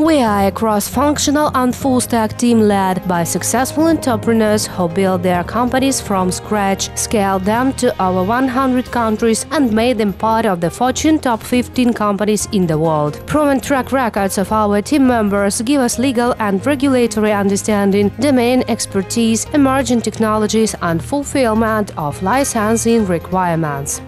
We are a cross-functional and full-stack team led by successful entrepreneurs who built their companies from scratch, scaled them to over 100 countries and made them part of the Fortune top 15 companies in the world. Proven track records of our team members give us legal and regulatory understanding, domain expertise, emerging technologies and fulfillment of licensing requirements.